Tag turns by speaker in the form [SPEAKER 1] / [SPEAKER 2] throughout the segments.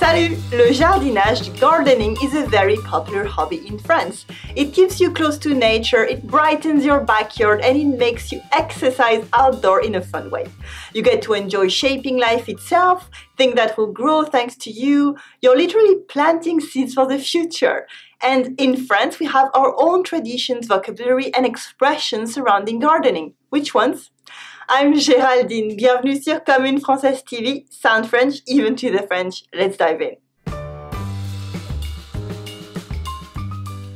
[SPEAKER 1] Salut! Le jardinage, gardening, is a very popular hobby in France. It keeps you close to nature, it brightens your backyard, and it makes you exercise outdoor in a fun way. You get to enjoy shaping life itself, things that will grow thanks to you. You're literally planting seeds for the future. And in France, we have our own traditions, vocabulary, and expressions surrounding gardening. Which ones? I'm Géraldine. Bienvenue sur Commune Française TV. Sound French, even to the French. Let's dive in.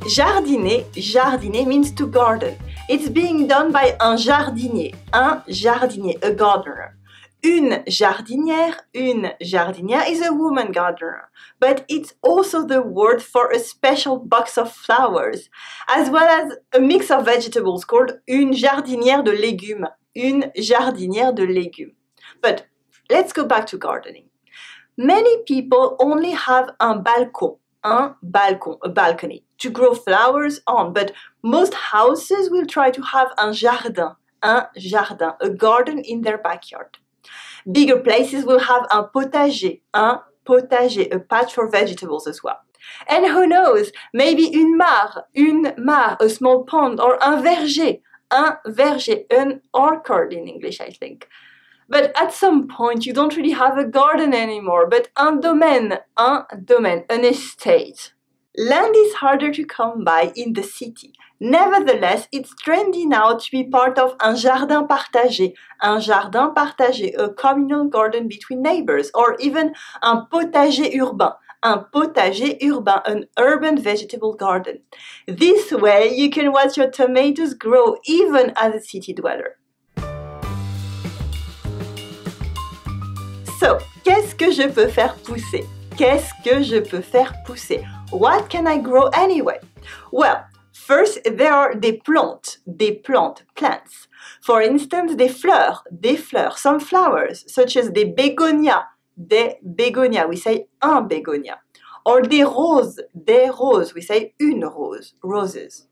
[SPEAKER 1] Jardiner, jardiner means to garden. It's being done by un jardinier, un jardinier, a gardener. Une jardinière, une jardinière is a woman gardener, but it's also the word for a special box of flowers, as well as a mix of vegetables called une jardinière de légumes, une jardinière de légumes. But let's go back to gardening. Many people only have un balcon, un balcon, a balcony, to grow flowers on, but most houses will try to have un jardin, un jardin, a garden in their backyard. Bigger places will have un potager, un potager, a patch for vegetables as well. And who knows, maybe une mare, une mare, a small pond, or un verger, un verger, an orchard in English, I think. But at some point, you don't really have a garden anymore, but un domaine, un domaine, an estate. Land is harder to come by in the city. Nevertheless, it's trendy now to be part of un jardin partagé, un jardin partagé, a communal garden between neighbors, or even un potager urbain, un potager urbain, an urban vegetable garden. This way, you can watch your tomatoes grow even as a city dweller. So, qu'est-ce que je peux faire pousser? Qu'est-ce que je peux faire pousser? What can I grow anyway? Well, first there are des plantes, des plantes, plants. For instance, des fleurs, des fleurs, some flowers, such as des begonias, des begonias, we say un begonia. Or des roses, des roses, we say une rose, roses.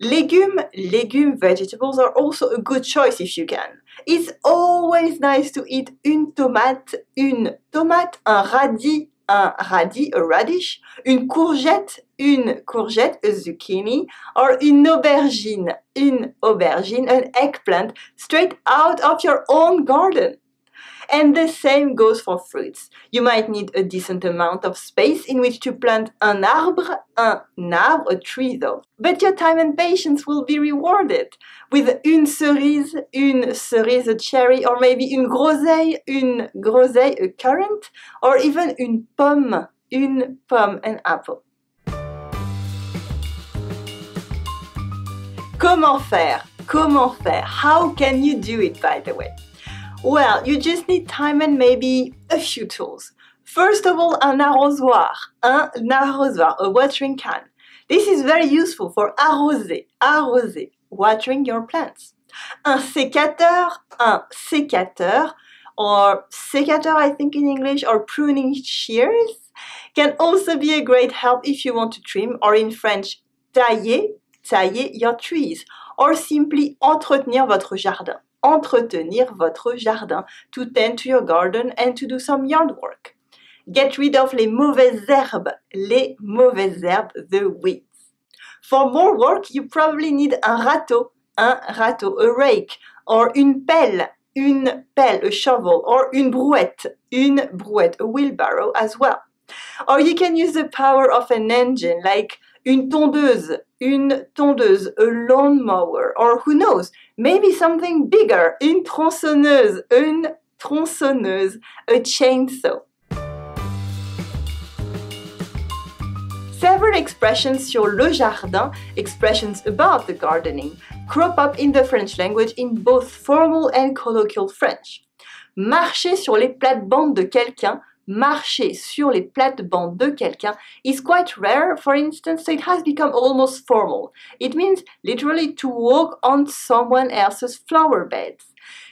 [SPEAKER 1] Legume, legume vegetables are also a good choice if you can. It's always nice to eat une tomate, une tomate, un radis, un radis, a radish, une courgette, une courgette, a zucchini, or une aubergine, une aubergine, an eggplant, straight out of your own garden. And the same goes for fruits. You might need a decent amount of space in which to plant un arbre, un arbre, a tree though. But your time and patience will be rewarded with une cerise, une cerise, a cherry, or maybe une groseille, une groseille, a currant, or even une pomme, une pomme, an apple. Comment faire? Comment faire? How can you do it, by the way? Well, you just need time and maybe a few tools. First of all, un arrosoir, un arrosoir, a watering can. This is very useful for arroser, arroser, watering your plants. Un sécateur, un sécateur, or sécateur I think in English, or pruning shears, can also be a great help if you want to trim, or in French, tailler, tailler your trees, or simply entretenir votre jardin entretenir votre jardin, to tend to your garden and to do some yard work. Get rid of les mauvaises herbes, les mauvaises herbes, the weeds. For more work, you probably need un râteau, un râteau, a rake, or une pelle, une pelle, a shovel, or une brouette, une brouette, a wheelbarrow as well. Or you can use the power of an engine like une tondeuse, une tondeuse, a lawnmower, or who knows, maybe something bigger, une tronçonneuse, une tronçonneuse, a chainsaw. Several expressions sur le jardin, expressions about the gardening, crop up in the French language in both formal and colloquial French. Marcher sur les plates-bandes de quelqu'un marcher sur les plates-bandes de quelqu'un is quite rare, for instance, so it has become almost formal. It means literally to walk on someone else's flower beds.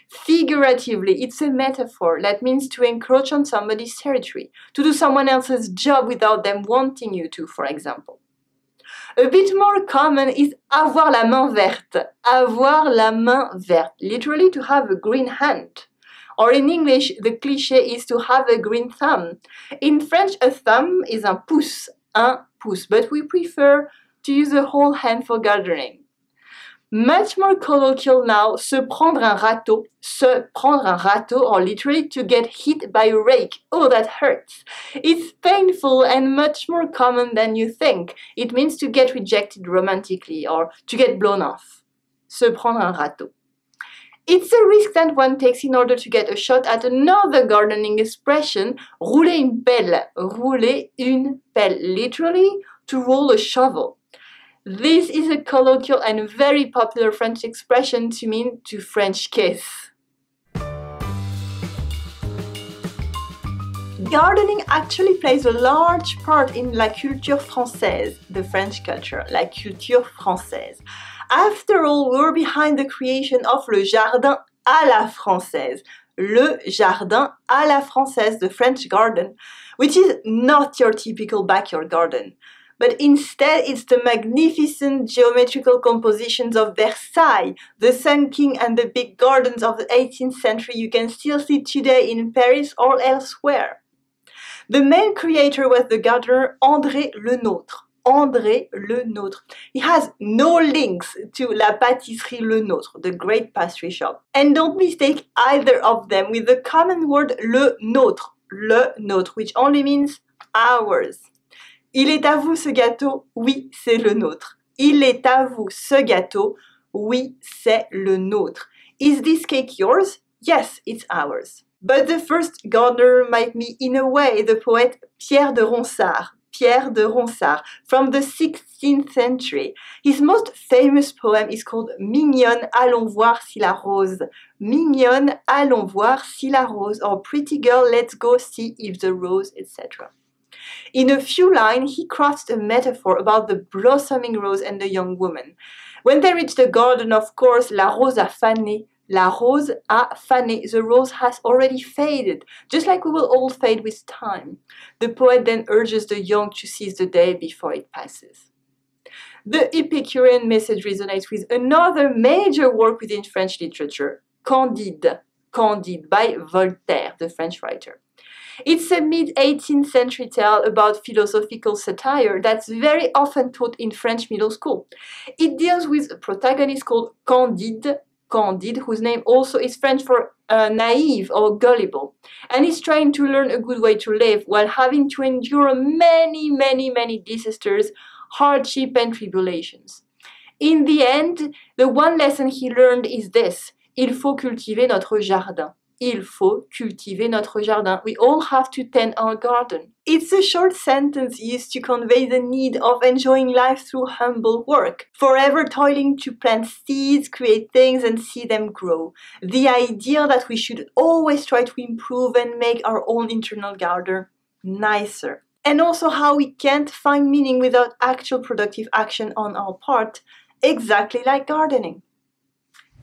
[SPEAKER 1] Figuratively, it's a metaphor that means to encroach on somebody's territory, to do someone else's job without them wanting you to, for example. A bit more common is avoir la main verte. Avoir la main verte, literally to have a green hand. Or in English, the cliché is to have a green thumb. In French, a thumb is un pouce, un pouce, but we prefer to use the whole hand for gardening. Much more colloquial now, se prendre un râteau, se prendre un râteau, or literally to get hit by a rake. Oh, that hurts. It's painful and much more common than you think. It means to get rejected romantically or to get blown off. Se prendre un râteau. It's a risk that one takes in order to get a shot at another gardening expression, rouler une pelle. Rouler une pelle, literally to roll a shovel. This is a colloquial and very popular French expression to mean to French kiss. Gardening actually plays a large part in la culture française, the French culture, la culture française. After all, we're behind the creation of le jardin à la française, le jardin à la française, the French garden, which is not your typical backyard garden but instead it's the magnificent geometrical compositions of Versailles, the Sun King and the big gardens of the 18th century you can still see today in Paris or elsewhere. The main creator was the gardener André Le Nôtre. André Le Nôtre. He has no links to La Pâtisserie Le Nôtre, the great pastry shop. And don't mistake either of them with the common word Le Nôtre, Le Nôtre, which only means ours. Il est à vous ce gâteau Oui, c'est le nôtre. Il est à vous ce gâteau Oui, c'est le nôtre. Is this cake yours? Yes, it's ours. But the first gardener might be, in a way, the poet Pierre de Ronsard. Pierre de Ronsard, from the 16th century. His most famous poem is called Mignonne, allons voir si la rose. Mignonne, allons voir si la rose, or Pretty girl, let's go see if the rose, etc. In a few lines, he crafts a metaphor about the blossoming rose and the young woman. When they reach the garden, of course, la rose a fané. La rose a fané. The rose has already faded, just like we will all fade with time. The poet then urges the young to seize the day before it passes. The Epicurean message resonates with another major work within French literature, Candide. Candide by Voltaire, the French writer. It's a mid 18th century tale about philosophical satire that's very often taught in French middle school. It deals with a protagonist called Candide, Candide, whose name also is French for uh, naive or gullible, and he's trying to learn a good way to live while having to endure many, many, many disasters, hardship, and tribulations. In the end, the one lesson he learned is this il faut cultiver notre jardin. Il faut cultiver notre jardin. We all have to tend our garden. It's a short sentence used to convey the need of enjoying life through humble work, forever toiling to plant seeds, create things, and see them grow. The idea that we should always try to improve and make our own internal garden nicer. And also how we can't find meaning without actual productive action on our part, exactly like gardening.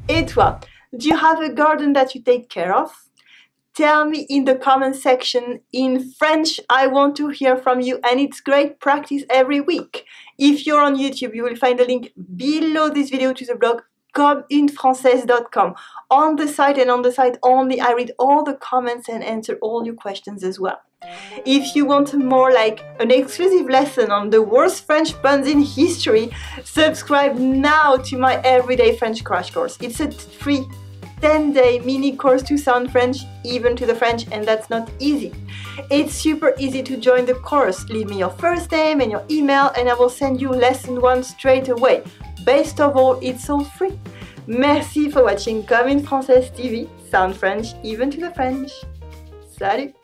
[SPEAKER 1] Et toi, do you have a garden that you take care of? Tell me in the comment section in French. I want to hear from you and it's great practice every week. If you're on YouTube, you will find a link below this video to the blog commeunefrancaise.com. On the site and on the site only, I read all the comments and answer all your questions as well. If you want more like an exclusive lesson on the worst French puns in history, subscribe now to my everyday French crash course. It's a free 10 day mini course to sound French, even to the French, and that's not easy. It's super easy to join the course. Leave me your first name and your email, and I will send you lesson one straight away. Best of all, it's all free. Merci for watching Comme une Française TV, sound French, even to the French. Salut!